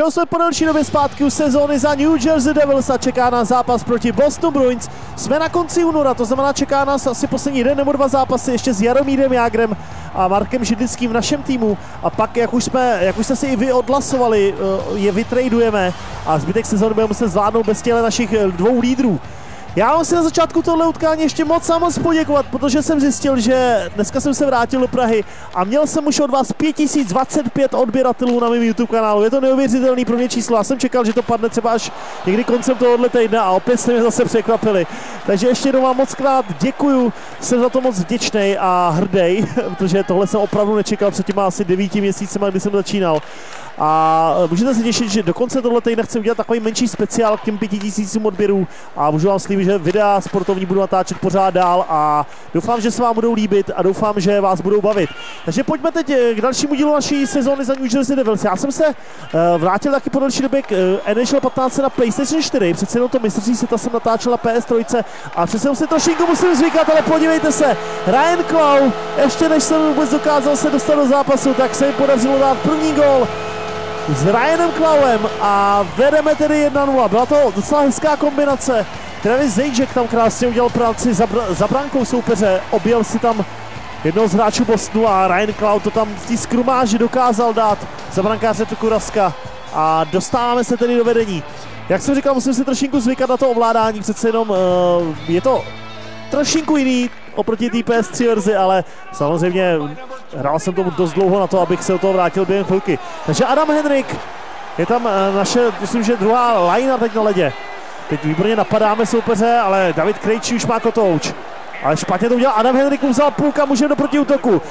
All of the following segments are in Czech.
Čeho jsme po delší době zpátky u sezóny za New Jersey Devils a čeká nás zápas proti Boston Bruins. Jsme na konci února, to znamená čeká nás asi poslední jeden nebo dva zápasy ještě s Jaromírem Jágrem a Markem Židlickým v našem týmu. A pak, jak už, jsme, jak už jste si i vy odhlasovali, eh, je vytradujeme a zbytek sezóny budeme muset zvládnout bez těle našich eh, dvou lídrů. Já vám si na začátku tohle utkání ještě moc a moc poděkovat, protože jsem zjistil, že dneska jsem se vrátil do Prahy a měl jsem už od vás 5025 odběratelů na mém YouTube kanálu. Je to neuvěřitelný pro mě číslo. Já jsem čekal, že to padne třeba až někdy koncem tohohle týdne a opět jste mě zase překvapili. Takže ještě jednou vám moc krát děkuju, jsem za to moc vděčný a hrdý, protože tohle jsem opravdu nečekal před těma asi devíti měsícema, kdy jsem začínal. A můžete se těšit, že do konce tohle týdne chci udělat takový menší speciál k těm pěti tisícům odběrů a můžu vám slíbit, že videa sportovní budu natáčet pořád dál a doufám, že se vám budou líbit a doufám, že vás budou bavit. Takže pojďme teď e, k dalšímu dílu naší sezóny za New Jersey Devils. Já jsem se uh, vrátil taky po další době k uh, NHL 15 na PlayStation 4, přece jenom to mistrovství světa jsem natáčel na PS3 a přece jenom si trošinku musím zvykat, ale podívejte se, Ryan Clow, ještě než jsem vůbec dokázal se dostat do zápasu, tak se jim podařilo dát první gol s Ryanem Klauem a vedeme tedy 1-0. Byla to docela hezká kombinace. Travis Zajíček tam krásně udělal práci za, br- za brankou soupeře, objel si tam jednoho z hráčů Bostonu a Ryan Cloud to tam v té skrumáži dokázal dát za brankáře Tukuraska a dostáváme se tedy do vedení. Jak jsem říkal, musím si trošinku zvykat na to ovládání, přece jenom uh, je to trošinku jiný oproti té PS3 verzi, ale samozřejmě hrál jsem tomu dost dlouho na to, abych se do toho vrátil během chvilky. Takže Adam Henrik, je tam eh, naše, myslím, že druhá lajna teď na ledě. Teď výborně napadáme soupeře, ale David Krejčí už má kotouč. Ale špatně to udělal Adam Henrik, vzal půlka, může do protiútoku.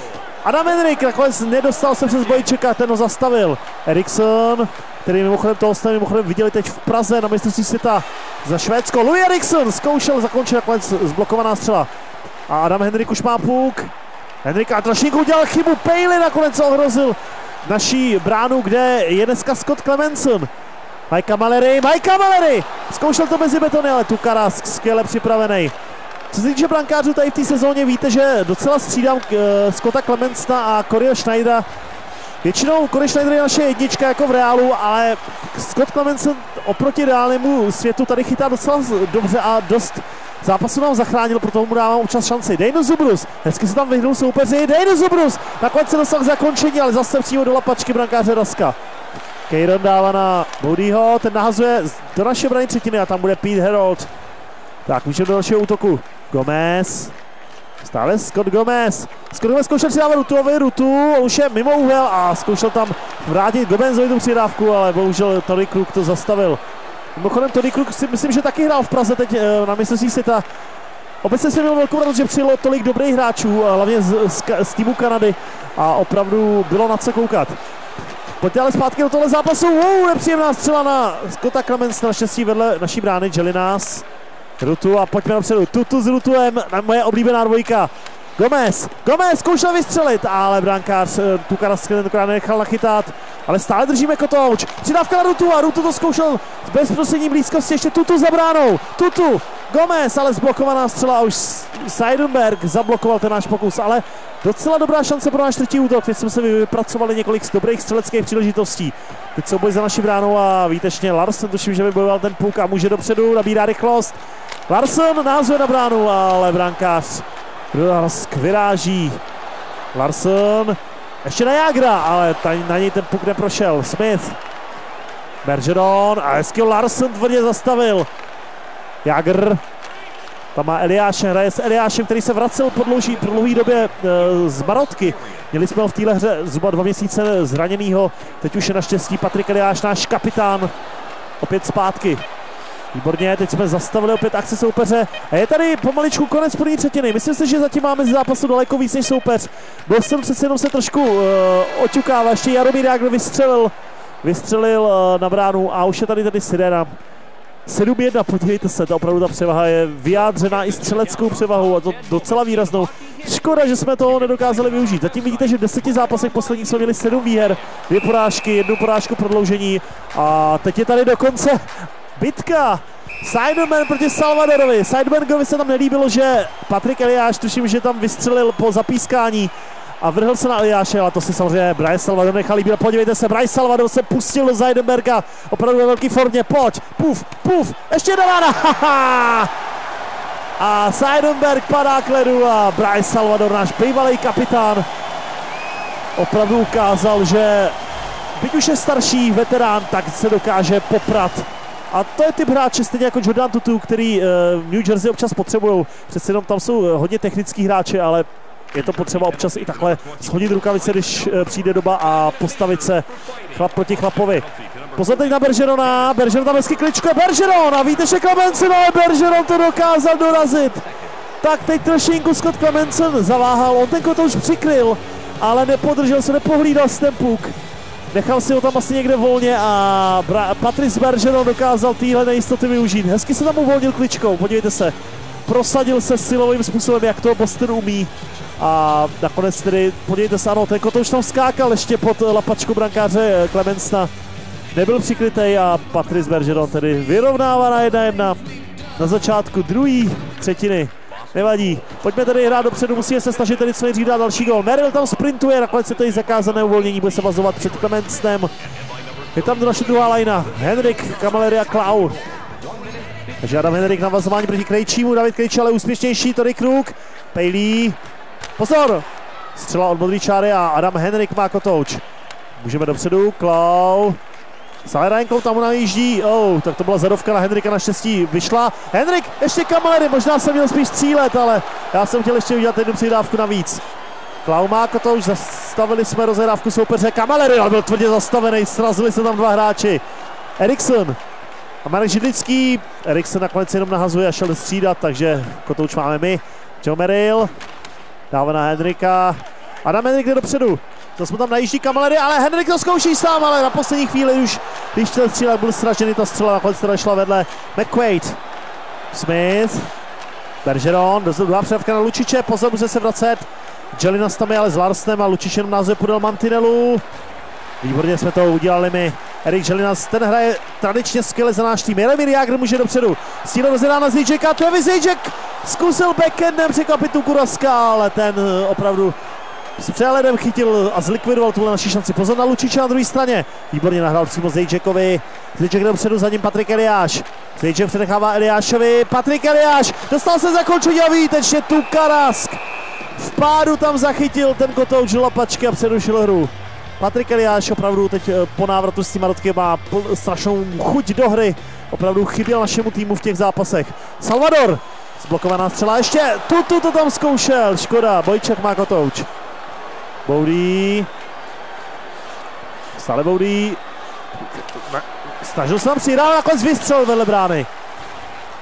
Adam Henrik nakonec nedostal se přes Bojčeka, ten ho zastavil. Erikson, který mimochodem toho jste mimochodem viděli teď v Praze na mistrovství světa za Švédsko. Louis Erikson zkoušel zakončit nakonec zblokovaná střela. A Adam Henrik už má půk. Henrika trošinku udělal chybu, Pejli nakonec ohrozil naší bránu, kde je dneska Scott Clemenson. Majka Malery, Majka Malery! Zkoušel to mezi betony, ale Tukaras skvěle připravený. Co se týče brankářů tady v té sezóně, víte, že docela střídám uh, Scotta Clemensona a Coreyho Schneidera. Většinou Corey Schneider je naše jednička jako v reálu, ale Scott Clemenson oproti reálnému světu tady chytá docela dobře a dost zápasu nám zachránil, proto mu dávám občas šanci. Dejno Zubrus, hezky se tam vyhnul soupeři, Dejno Zubrus, nakonec se dostal k zakončení, ale zase přímo do lapačky brankáře Raska. Kejron dává na Moodyho, ten nahazuje do naše brany třetiny a tam bude Pete Herold. Tak, můžeme do dalšího útoku. Gomez, Stále Scott Gomez. Scott Gomez zkoušel si dávat Rutuovi Rutu, už je mimo úhel a zkoušel tam vrátit Gomezovi tu přidávku, ale bohužel Tony Kruk to zastavil. Mimochodem Tony Kruk si myslím, že taky hrál v Praze teď eh, na mistrovství světa. Obecně jsem měl velkou radost, že přijelo tolik dobrých hráčů, hlavně z, z, z týmu Kanady a opravdu bylo na co koukat. Pojďte ale zpátky do tohle zápasu. Wow, nepříjemná střela na Scotta Clemens, naštěstí vedle naší brány Jelinas. Rutu a pojďme dopředu. Tutu s Rutuem, moje oblíbená dvojka. Gomez, Gomez zkoušel vystřelit, ale brankář eh, Tukaras tentokrát nechal nachytat, ale stále držíme kotouč. Přidávka na Rutu a Rutu to zkoušel z bezprostřední blízkosti, ještě Tutu za bránou. Tutu, Gomez, ale zblokovaná střela už Seidenberg zablokoval ten náš pokus, ale docela dobrá šance pro náš třetí útok. Teď jsme se vypracovali několik dobrých střeleckých příležitostí. Teď souboj za naší bránou a výtečně Larsen, tuším, že vybojoval ten puk a může dopředu, nabírá rychlost. Larsen názve na bránu, ale brankář Rusk vyráží. Larsen ještě na Jagra, ale tady na něj ten puk neprošel. Smith. Bergeron a hezky Larsen tvrdě zastavil. Jagr. Tam má Eliáše, hraje s Eliášem, který se vracel po, dlouhý, po dlouhý době e, z Marotky. Měli jsme ho v téhle hře zhruba dva měsíce zraněnýho. Teď už je naštěstí Patrik Eliáš, náš kapitán, opět zpátky. Výborně, teď jsme zastavili opět akce soupeře. A je tady pomaličku konec první třetiny. Myslím si, že zatím máme z zápasu daleko víc než soupeř. Byl jsem přece jenom se trošku uh, oťukává. Ještě Jaromír Jágr vystřelil, vystřelil uh, na bránu a už je tady tady Sirena. 7-1, podívejte se, to opravdu ta převaha je vyjádřená i střeleckou převahou a to docela výraznou. Škoda, že jsme toho nedokázali využít. Zatím vidíte, že v deseti zápasech posledních jsme měli sedm výher, dvě porážky, jednu porážku prodloužení a teď je tady dokonce bitka. Sideman proti Salvadorovi. Sidebergovi se tam nelíbilo, že Patrik Eliáš, tuším, že tam vystřelil po zapískání a vrhl se na Eliáše, ale to si samozřejmě Bryce Salvador nechal líbit. Podívejte se, Bryce Salvador se pustil do Zeidenberga, opravdu ve velké formě, pojď, puf, puf, ještě do rána, A Seidenberg padá k ledu a Bryce Salvador, náš bývalý kapitán, opravdu ukázal, že byť už je starší veterán, tak se dokáže poprat a to je typ hráče, stejně jako Jordan Tutu, který uh, New Jersey občas potřebují. Přece jenom tam jsou hodně technický hráči, ale je to potřeba občas i takhle shodit rukavice, když uh, přijde doba a postavit se chlap proti chlapovi. Pozor teď na Bergerona, Bergeron tam hezky kličko, Bergeron a víte, že Clemenson, ale Bergeron to dokázal dorazit. Tak teď trošinku Scott Clemenson zaváhal, on ten už přikryl, ale nepodržel se, nepohlídal ten puk. Nechal si ho tam asi někde volně a Bra- Patrice Bergeron dokázal týhle nejistoty využít. Hezky se tam uvolnil kličkou, podívejte se. Prosadil se silovým způsobem, jak to Boston umí. A nakonec tedy, podívejte se, ano, ten už tam skákal ještě pod lapačku brankáře Clemensna. Nebyl přikrytý a Patrice Bergeron tedy vyrovnává na jedna jedna na začátku druhé třetiny. Nevadí. Pojďme tady hrát dopředu, musíme se snažit tady co nejdřív dát další gol. Merrill tam sprintuje, nakonec je tady zakázané uvolnění, bude se vazovat před Clemenstem. Je tam naše druhá lajna. Henrik, Kamalery a Klau. Takže Adam Henrik na vazování proti Krejčímu, David Krejčí ale úspěšnější, tady Kruk, Pejlí. Pozor! Střela od modrý čáry a Adam Henrik má kotouč. Můžeme dopředu, Klau. Salerajenkou tam najíždí, oh, tak to byla zadovka na Henrika naštěstí vyšla. Henrik, ještě kamalery, možná jsem měl spíš střílet, ale já jsem chtěl ještě udělat jednu přidávku navíc. Klaumáko to už zastavili jsme rozehrávku soupeře Kamalery, ale byl tvrdě zastavený, srazili se tam dva hráči. Eriksen a Marek Židlický. Eriksen nakonec jenom nahazuje a šel střídat, takže kotouč máme my. Joe Merrill dává na Henrika. Adam Henrik jde dopředu. To jsme tam najíždí Kamalery, ale Henrik to zkouší sám, ale na poslední chvíli už, když chtěl střílet, byl sražený, ta střela nakonec teda šla vedle McQuaid. Smith, Bergeron, druhá převka na Lučiče, pozor, může se vracet. Jelinas tam je ale s Larsnem a Lučič jenom názve podal mantinelu. Výborně jsme to udělali my. Erik Jelinas, ten hraje tradičně skvěle za náš tým. Jeremir Jágr může dopředu. Stílo rozjedná na Zíčeka, Travis Zíček zkusil backendem překvapit tu Kuraska, ale ten opravdu s přehledem chytil a zlikvidoval tuhle naši šanci. Pozor na Lučiče na druhé straně. Výborně nahrál přímo Zejčekovi. Zejček jde dopředu, za ním Patrik Eliáš. Zejček přenechává Eliášovi. Patrik Eliáš dostal se za končení a výtečně tu Karask. V pádu tam zachytil ten kotouč lapačky a přerušil hru. Patrik Eliáš opravdu teď eh, po návratu s tím Marotkem má strašnou chuť do hry. Opravdu chyběl našemu týmu v těch zápasech. Salvador, zblokovaná střela ještě, Tutu to tam zkoušel, škoda, Bojček má kotouč. Boudí. Stále Boudí. Snažil se tam ale nakonec vystřel vedle brány.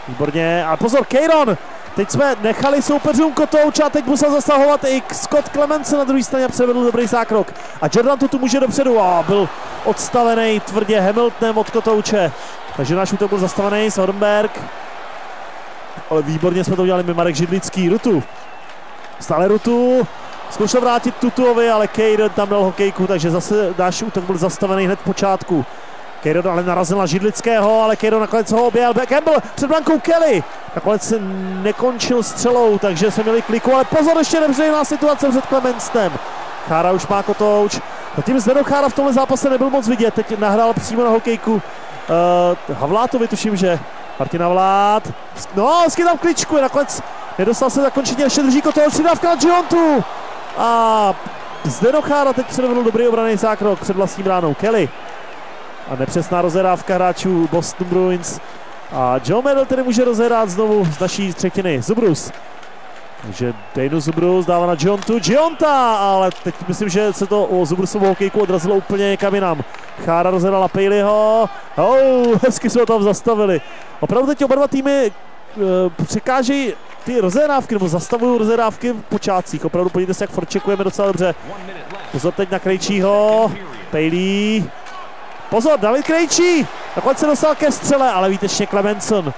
Výborně. A pozor, Kejron. Teď jsme nechali soupeřům kotouč a teď musel zasahovat i Scott Clemence na druhé straně a převedl dobrý zákrok. A Jordan tu může dopředu a byl odstavený tvrdě Hamiltonem od kotouče. Takže náš útok byl zastavený, Soderberg. Ale výborně jsme to udělali my, Marek Židlický, Rutu. Stále Rutu, Zkoušel vrátit Tutuovi, ale Kejden tam dal hokejku, takže zase náš útok byl zastavený hned v počátku. Kejden ale narazil na Židlického, ale Kejden nakonec ho objel. Campbell před brankou Kelly. Nakonec nekončil střelou, takže jsme měli kliku, ale pozor, ještě nepřejená situace před Klemenstem. Chára už má kotouč. Zatím Zdeno Chára v tomhle zápase nebyl moc vidět, teď nahrál přímo na hokejku uh, Havlátovi, tuším, že Martin Havlát. No, skytal kličku, nakonec nedostal se zakončení, ještě drží kotouč, přidávka na Giontu a Zdenochára teď předvedl dobrý obraný zákrok před vlastní bránou Kelly. A nepřesná rozhrávka hráčů Boston Bruins. A Joe Medal tedy může rozhrát znovu z naší třetiny. Zubrus. Takže Dejnu Zubrus dává na Giontu. Gionta! Ale teď myslím, že se to o Zubrusovou hokejku odrazilo úplně někam jinam. Chára rozhrala Pejliho. Oh, hezky jsme ho tam zastavili. Opravdu teď oba dva týmy překážejí ty rozehrávky, nebo zastavují rozehrávky v počátcích. Opravdu podívejte se, jak forčekujeme docela dobře. Pozor teď na Krejčího. Pejlí. Pozor, David Krejčí. Nakonec se dostal ke střele, ale výtečně Clemenson.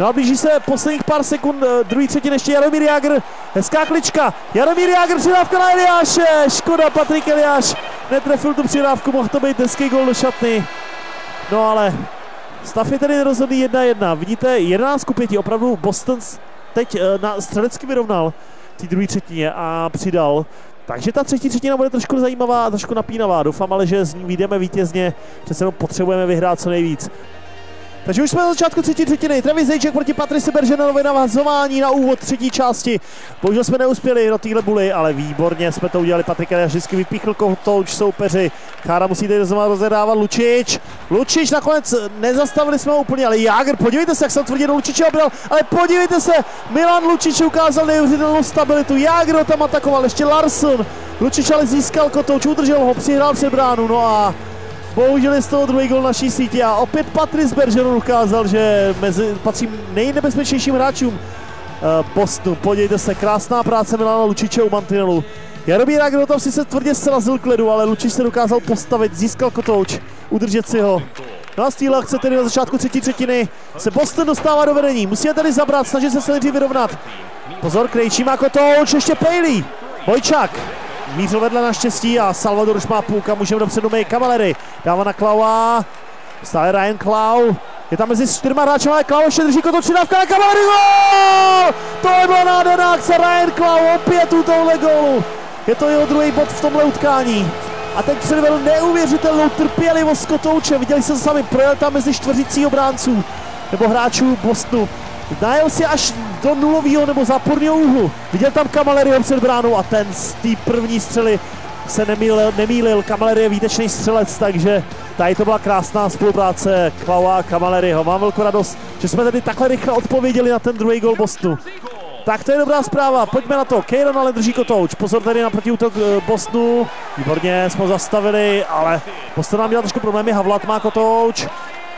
No a blíží se posledních pár sekund eh, druhý třetiny ještě Jaromír Jágr. Hezká klička. Jaromír Jágr přidávka na Eliáše. Škoda, Patrik Eliáš netrefil tu přidávku, mohl to být hezký gol do šatny. No ale stav je tady rozhodný 1-1. Vidíte, 11 ku 5, opravdu Boston teď eh, na střelecky vyrovnal té druhé třetině a přidal. Takže ta třetí třetina bude trošku zajímavá, trošku napínavá. Doufám ale, že z ní vyjdeme vítězně, přece jenom potřebujeme vyhrát co nejvíc. Takže už jsme na začátku třetí třetiny. Travis Zajček proti Patrice Berženovi na vazování na úvod třetí části. Bohužel jsme neuspěli do téhle buly, ale výborně jsme to udělali. Patrik vždycky vypíchl kotouč soupeři. Chára musí tady znovu rozehrávat Lučič. Lučič nakonec nezastavili jsme ho úplně, ale Jágr, podívejte se, jak jsem tvrdě do Lučiče obral, ale podívejte se, Milan Lučič ukázal neuvěřitelnou stabilitu. Jágr tam atakoval, ještě Larson. Lučič ale získal kotouč, udržel ho, přihrál před bránu, no a Bohužel je z toho druhý gol naší síti a opět Patrice Bergeron ukázal, že mezi, patří nejnebezpečnějším hráčům uh, postu. Podívejte se, krásná práce Milana Lučiče u Mantinelu. Jaromír si se tvrdě srazil k ledu, ale Lučič se dokázal postavit, získal kotouč, udržet si ho. No a téhle chce tedy na začátku třetí třetiny se Boston dostává do vedení. Musíme tady zabrat, snažit se se vyrovnat. Pozor, Krejčí má kotouč, ještě Pejlí. Bojčák mířil vedle naštěstí a Salvador už má půlka, můžeme dopředu mít Cavalery. Dává na Klaua, stále Ryan Klau, je tam mezi čtyřma hráči, ale Klau ještě drží koto přidávka na Cavalery! To je byla nádherná akce Ryan Klau, opět u tohle gólu. Je to jeho druhý bod v tomhle utkání. A teď předvedl neuvěřitelnou trpělivost Kotouče. Viděli jste sami, projel tam mezi čtveřicí obránců nebo hráčů Bostonu. Najel si až do nulového nebo záporného úhlu. Viděl tam Kamalerio před bránou a ten z té první střely se nemýlil, nemýlil. Kamalery je výtečný střelec, takže tady to byla krásná spolupráce Klaua a Kamaleryho. Mám velkou radost, že jsme tady takhle rychle odpověděli na ten druhý gol Bostonu. Tak to je dobrá zpráva, pojďme na to. Kejron ale drží kotouč, pozor tady na protiútok eh, Bostonu. Výborně jsme ho zastavili, ale Boston nám dělal trošku problémy, Havlat má kotouč.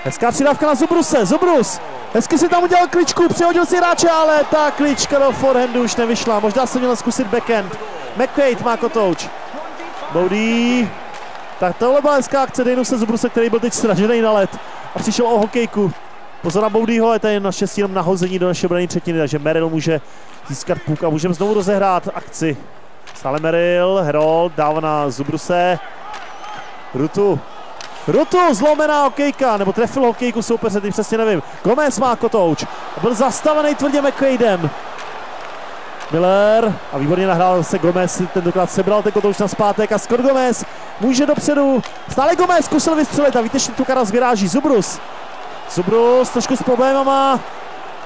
Hezká přidávka na Zubruse, Zubrus Hezky si tam udělal kličku, přihodil si hráče, ale ta klička do forehandu už nevyšla. Možná se měl zkusit backhand. McQuaid má kotouč. Boudy. Tak tohle byla hezká akce Dejnu se Zubruse, který byl teď stražený na let a přišel o hokejku. Pozor na Boudyho, je tady naštěstí jenom nahození do naší obrany třetiny, takže Merrill může získat půk a můžeme znovu rozehrát akci. Stále Merrill, Herold, dává na Zubruse. Rutu, Rutu, zlomená hokejka, nebo trefil hokejku soupeře, teď přesně nevím. Gomez má kotouč. Byl zastavený tvrdě McQuaidem. Miller a výborně nahrál se Gomez, tentokrát sebral ten kotouč na zpátek a Scott Gomez může dopředu. Stále Gomez zkusil vystřelit a výtečně tu karas vyráží. Zubrus. Zubrus trošku s problémama.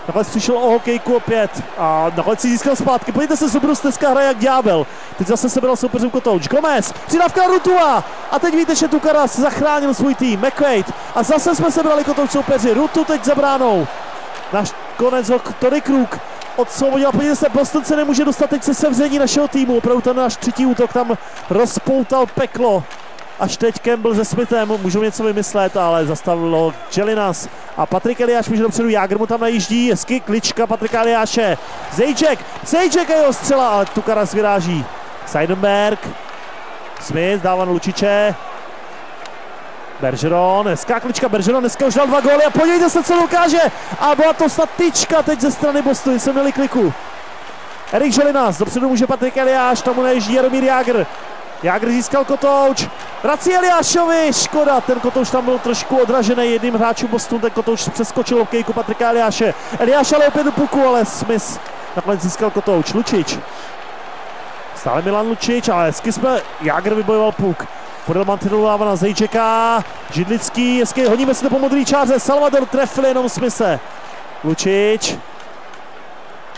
Nakonec přišel o hokejku opět a nakonec si získal zpátky. Podívejte se, Zubrus dneska hraje jak ďábel. Teď zase sebral soupeřem kotouč. Gomez, přidávka Rutua a teď víte, že Tukaras zachránil svůj tým. McQuaid a zase jsme sebrali kotouč soupeři. Rutu teď za bránou. Naš konec ho Tony Kruk odsvobodil. Podívejte se, Boston se nemůže dostat teď se sevření našeho týmu. Opravdu ten náš třetí útok tam rozpoutal peklo. Až teď Campbell se Smithem můžou něco vymyslet, ale zastavilo Jelinas. A Patrik Eliáš může dopředu, Jágr mu tam najíždí, hezky klička Patrika Eliáše. Zejček, Zejček a jeho střela, ale Tukaras vyráží. Seidenberg, Smith dává na Lučiče, Bergeron, hezká klička Bergeron, dneska už dal dva góly a podívejte se, co dokáže. A byla to snad tyčka teď ze strany Bostonu, jsme měli kliku. Erik Želinas, dopředu může Patrik Eliáš, tomu neježdí Jaromír Jágr. Jágr získal kotouč, vrací Eliášovi, škoda, ten kotouč tam byl trošku odražený jedním hráčem Bostonu, ten kotouč přeskočil okejku Patrika Eliáše. Eliáš ale opět do puku, ale Smith nakonec získal kotouč. Lučič. Stále Milan Lučič, ale hezky jsme, Jágr vybojoval puk. Podal Mantinu na Zejčeka, Židlický, hezky, honíme se to po modrý čáře, Salvador trefil jenom Smise. Lučič,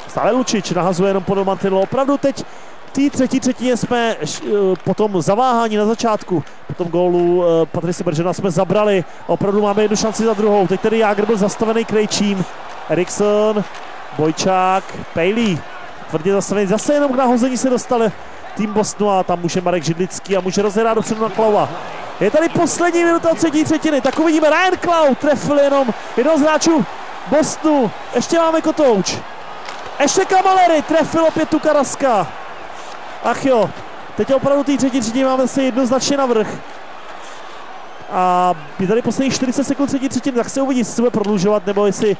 stále Lučič nahazuje jenom podal Mantinu, opravdu teď té třetí třetině jsme eh, po tom zaváhání na začátku, po tom gólu eh, Patrice Bržena jsme zabrali. Opravdu máme jednu šanci za druhou. Teď tedy Jágr byl zastavený Krejčím. Erikson, Bojčák, Pejlí. Tvrdě zastavený. Zase jenom k nahození se dostali tým Bostonu a tam může Marek Židlický a může rozhrát dopředu na Klaua. Je tady poslední minuta třetí třetiny, tak uvidíme. Ryan Klau trefil jenom jednoho z hráčů Bostonu. Ještě máme Kotouč. Ještě Kamalery trefil opět tu Karaska. Ach jo, teď opravdu té třetí třetí máme se jednoznačně navrh. A je tady posledních 40 sekund třetí třetiny, tak se uvidí, jestli se bude prodlužovat, nebo jestli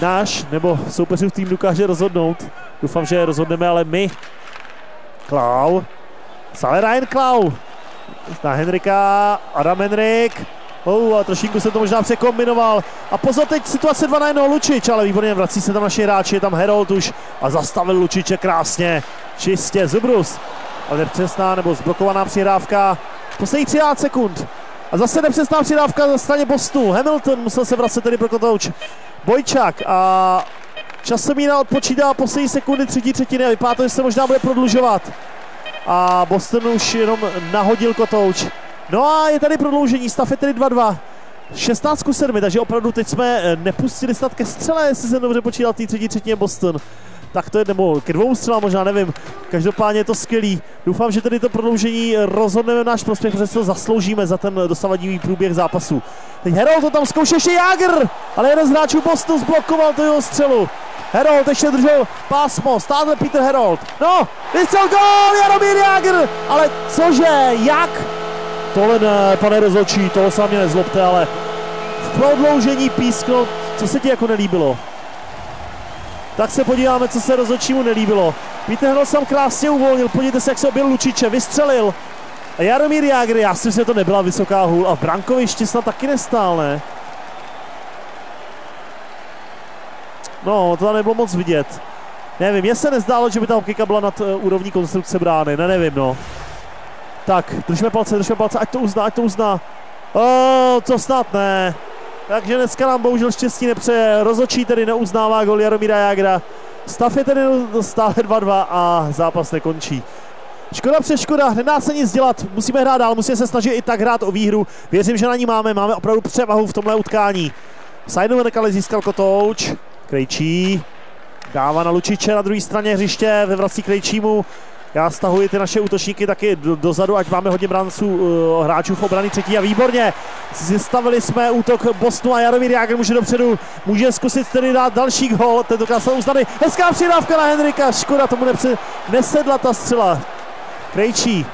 náš nebo soupeřův tým dokáže rozhodnout. Doufám, že rozhodneme, ale my. Klau. Sale Ryan Klau. Na Henrika. Adam Henrik. Oh, a trošinku se to možná překombinoval. A pozor, teď situace 2 na 1 Lučič, ale výborně vrací se tam naši hráči, je tam Herold už a zastavil Lučiče krásně. Čistě, Zubrus. ale nepřesná nebo zblokovaná přihrávka. Poslední 13 sekund. A zase nepřesná přihrávka za straně Bostonu. Hamilton musel se vracet tedy pro kotouč. Bojčák a Časomína odpočítá poslední sekundy třetí třetiny a vypadá to, že se možná bude prodlužovat. A Boston už jenom nahodil kotouč. No a je tady prodloužení, tedy 2-2. 16 ku 7, takže opravdu teď jsme eh, nepustili snad ke střele, jestli jsem dobře počítal té třetí třetině Boston. Tak to je, nebo ke dvou střelám možná, nevím. Každopádně je to skvělý. Doufám, že tedy to prodloužení rozhodneme náš prospěch, protože to zasloužíme za ten dosavadní průběh zápasu. Teď Herol to tam zkouší ještě Jager, ale jeden z hráčů Boston zblokoval to jeho střelu. Herold ještě držel pásmo, stále Peter Herold. No, vystřel gol, Jaromír Jager, ale cože, jak? Tohle ne, pane rozhodčí, toho se mě nezlobte, ale v prodloužení pískno, co se ti jako nelíbilo? Tak se podíváme, co se rozhodčímu nelíbilo. Peter Herold sam krásně uvolnil, podívejte se, jak se objel Lučiče, vystřelil. A Jaromír Jager, já si myslím, že to nebyla vysoká hůl a v brankovišti snad taky nestál, ne? No, to tam nebylo moc vidět. Nevím, mně se nezdálo, že by ta hokejka byla nad uh, úrovní konstrukce brány, ne, nevím, no. Tak, držme palce, držme palce, ať to uzná, ať to uzná. O, to snad ne. Takže dneska nám bohužel štěstí nepřeje. Rozočí tedy neuznává gol Jaromíra Jagra. Stav je tedy stále 2-2 a zápas nekončí. Škoda přes škoda, nedá se nic dělat, musíme hrát dál, musíme se snažit i tak hrát o výhru. Věřím, že na ní máme, máme opravdu převahu v tomhle utkání. Simon ale získal kotouč. Krejčí dává na Lučiče na druhé straně hřiště, ve vrací Krejčímu. Já stahuji ty naše útočníky taky do, dozadu, ať máme hodně branců, uh, hráčů v obrany třetí a výborně. Zastavili jsme útok Bostonu a Jaromír Jágr může dopředu, může zkusit tedy dát další gol, tentokrát se uznaný. Hezká přidávka na Henrika, škoda, tomu nepře, nesedla ta střela. Krejčí,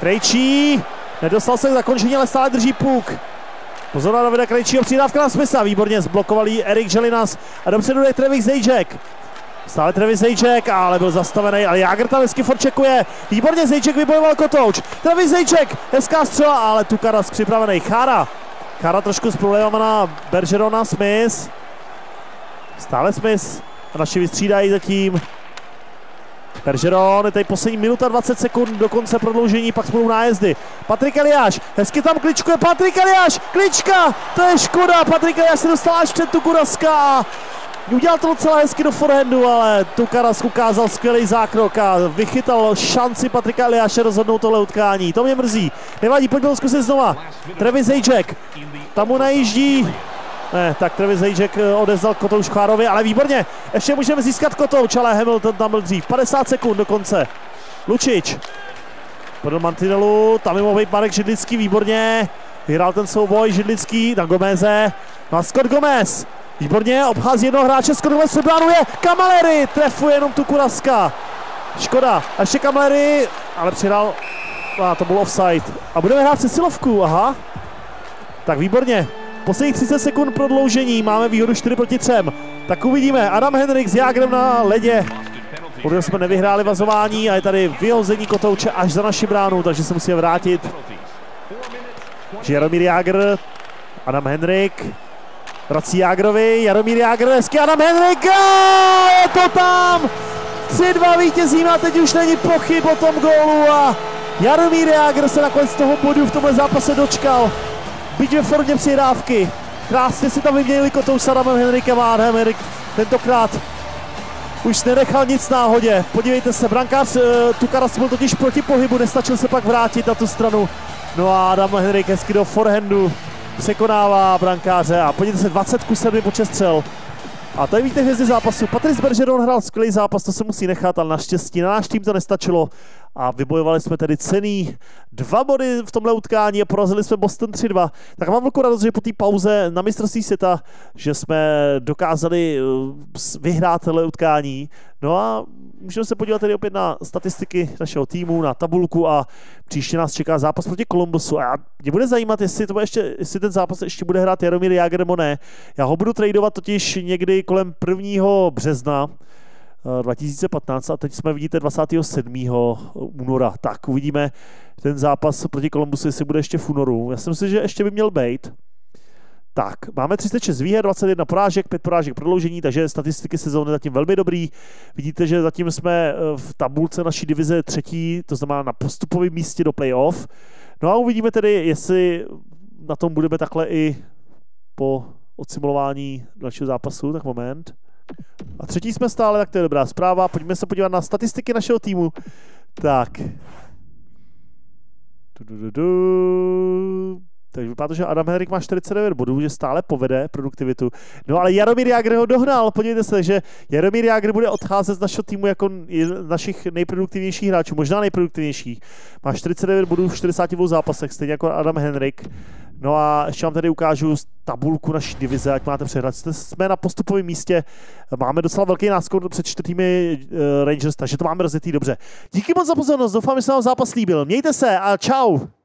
Krejčí, nedostal se k zakončení, ale stále drží puk. Pozor na Davida Krejčího, přidávka na Smisa, výborně zblokovali Erik Želinas a dopředu je Trevik Zejček. Stále Travis Zejček, ale byl zastavený, ale Jager tam hezky forčekuje. Výborně Zejček vybojoval kotouč. Travis Zejček, hezká střela, ale Tukaras připravený. Chára. Chára trošku na Bergerona, Smith. Stále Smith. A naši vystřídají zatím. Bergeron, je tady poslední minuta 20 sekund do konce prodloužení, pak spolu nájezdy. Patrik Eliáš, hezky tam kličkuje Patrik Eliáš, klička, to je škoda, Patrik Eliáš se dostal až před tu Kuraska Udělal to docela hezky do forehandu, ale Tukaras ukázal skvělý zákrok a vychytal šanci Patrika Eliáše rozhodnout tohle utkání. To mě mrzí. Nevadí, pojďme to zkusit znova. Travis Zajček, tam mu najíždí ne, tak Travis Hejček eh, odezdal Kotouč Chárovi, ale výborně. Ještě můžeme získat Kotouč, ale Hamilton tam byl dřív. 50 sekund do konce. Lučič. Podle Mantinelu, tam je mohl Marek Židlický, výborně. Vyhrál ten souboj Židlický na Gomeze. No a Scott Gomez. Výborně, obchází jednoho hráče, Scott Gomez přeplánuje. Kamalery trefuje jenom tu Kuraska. Škoda. A ještě Kamalery, ale přihrál, a to byl offside. A budeme hrát přesilovku, aha. Tak výborně. Posledních 30 sekund prodloužení, máme výhodu 4 proti 3. Tak uvidíme, Adam Henrik s Jágrem na ledě. Protože jsme nevyhráli vazování a je tady vyhození kotouče až za naši bránu, takže se musíme vrátit. Jaromír Jágr, Adam Henrik, vrací Jágrovi, Jaromír Jágr, hezky Adam Henrik, je to tam! 3-2 vítězíme a teď už není pochyb o tom gólu a Jaromír Jágr se nakonec toho bodu v tomhle zápase dočkal byť ve formě přihrávky. Krásně si tam vyměnili kotou s Adamem Henrikem a Henrik tentokrát už nenechal nic náhodě. Podívejte se, brankář uh, Tukaras byl totiž proti pohybu, nestačil se pak vrátit na tu stranu. No a Adam Henrik hezky do forehandu překonává brankáře a podívejte se, 20 ku 7 počestřel. A tady víte hvězdy zápasu. Patrice Bergeron hrál skvělý zápas, to se musí nechat, ale naštěstí na náš tým to nestačilo. A vybojovali jsme tedy cený dva body v tomhle utkání a porazili jsme Boston 3-2. Tak mám velkou radost, že po té pauze na mistrovství světa, že jsme dokázali eh, vyhrát tohle utkání. No a můžeme se podívat tedy opět na statistiky našeho týmu, na tabulku a příště nás čeká zápas proti Columbusu. A mě bude zajímat, jestli, to bude ještě, jestli ten zápas ještě bude hrát Jaromír Jager nebo ne. Já ho budu tradovat totiž někdy kolem 1. března, 2015 eh, a teď jsme vidíte 27. února. Tak uvidíme ten zápas proti Columbusu, jestli bude ještě v únoru. Já si myslím, že ještě by měl být. Tak, máme 36 výher, 21 porážek, 5 porážek prodloužení, takže statistiky sezóny zatím velmi dobrý. Vidíte, že zatím jsme eh, v tabulce naší divize třetí, to znamená na postupovém místě do playoff. No a uvidíme tedy, jestli na tom budeme takhle i po odsimulování dalšího zápasu, tak moment. A třetí jsme stále, tak to je dobrá zpráva. Pojďme se podívat na statistiky našeho týmu. Tak. Du, du, du, du. Takže vypadá to, že Adam Henrik má 49 bodů, že stále povede produktivitu. No ale Jaromír Jágr ho dohnal, podívejte se, že Jaromír Jágr bude odcházet z našeho týmu jako z našich nejproduktivnějších hráčů, možná nejproduktivnějších. Má 49 bodů v 42 zápasech, stejně jako Adam Henrik. No a ještě vám tady ukážu tabulku naší divize, ať máte přehled. Jsme na postupovém místě, máme docela velký náskok před čtvrtými uh, Rangers, takže to máme rozjetý dobře. Díky moc za pozornost, doufám, že se vám zápas líbil. Mějte se a čau!